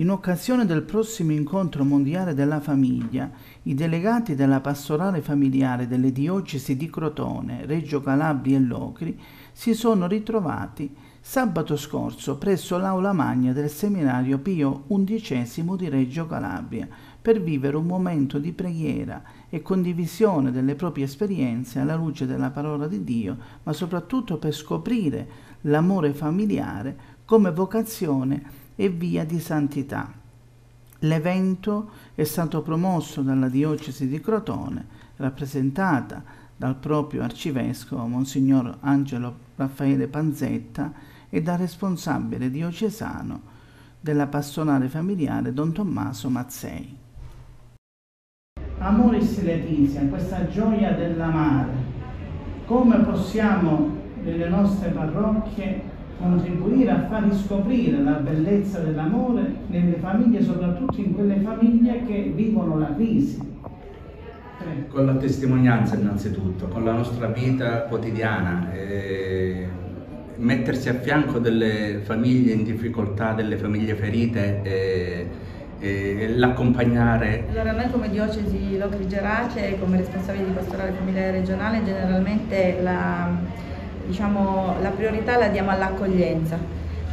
In occasione del prossimo incontro mondiale della famiglia, i delegati della pastorale familiare delle diocesi di Crotone, Reggio Calabria e Locri si sono ritrovati sabato scorso presso l'aula magna del seminario Pio XI di Reggio Calabria per vivere un momento di preghiera e condivisione delle proprie esperienze alla luce della parola di Dio, ma soprattutto per scoprire l'amore familiare come vocazione e via di santità. L'evento è stato promosso dalla diocesi di Crotone, rappresentata dal proprio arcivescovo Monsignor Angelo Raffaele Panzetta e dal responsabile diocesano della pastorale familiare Don Tommaso Mazzei. Amoris Letizia, questa gioia dell'amare, come possiamo nelle nostre parrocchie contribuire a far riscoprire la bellezza dell'amore nelle famiglie, soprattutto in quelle famiglie che vivono la crisi. Con la testimonianza innanzitutto, con la nostra vita quotidiana, eh, mettersi a fianco delle famiglie in difficoltà, delle famiglie ferite. Eh, eh, l'accompagnare. Allora noi come diocesi Locri Gerace, come responsabili di pastorale familiare regionale, generalmente la, diciamo, la priorità la diamo all'accoglienza.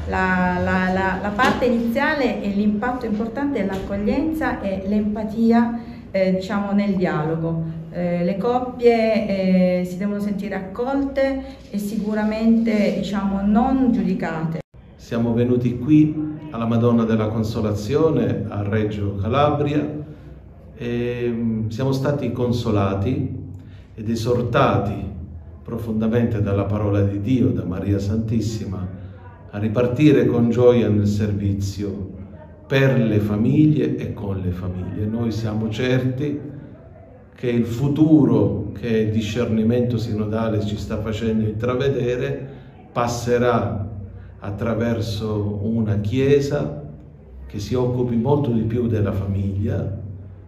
La, la, la, la, parte iniziale e l'impatto importante è l'accoglienza e l'empatia eh, diciamo, nel dialogo. Eh, le coppie eh, si devono sentire accolte e sicuramente diciamo, non giudicate. Siamo venuti qui alla Madonna della Consolazione a Reggio Calabria e mm, siamo stati consolati ed esortati profondamente dalla parola di Dio, da Maria Santissima, a ripartire con gioia nel servizio per le famiglie e con le famiglie. Noi siamo certi che il futuro che il discernimento sinodale ci sta facendo intravedere passerà attraverso una Chiesa che si occupi molto di più della famiglia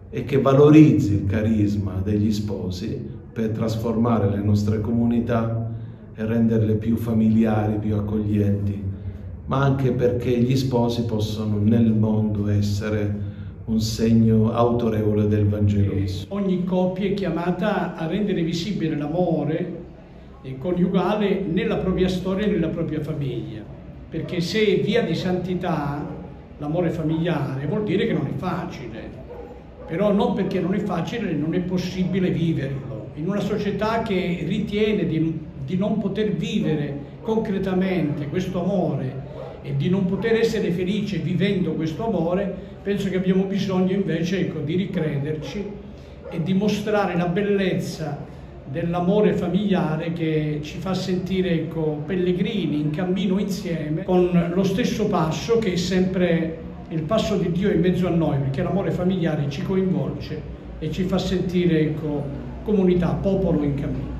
e che valorizzi il carisma degli sposi per trasformare le nostre comunità e renderle più familiari, più accoglienti, ma anche perché gli sposi possono nel mondo essere un segno autorevole del Vangelo. Ogni coppia è chiamata a rendere visibile l'amore coniugale nella propria storia e nella propria famiglia, perché se via di santità l'amore familiare vuol dire che non è facile, però non perché non è facile non è possibile viverlo in una società che ritiene di, di non poter vivere concretamente questo amore e di non poter essere felice vivendo questo amore, penso che abbiamo bisogno invece ecco, di ricrederci e di mostrare la bellezza dell'amore familiare che ci fa sentire ecco, pellegrini in cammino insieme con lo stesso passo che è sempre il passo di Dio in mezzo a noi, perché l'amore familiare ci coinvolge e ci fa sentire ecco, comunità, popolo in cammino.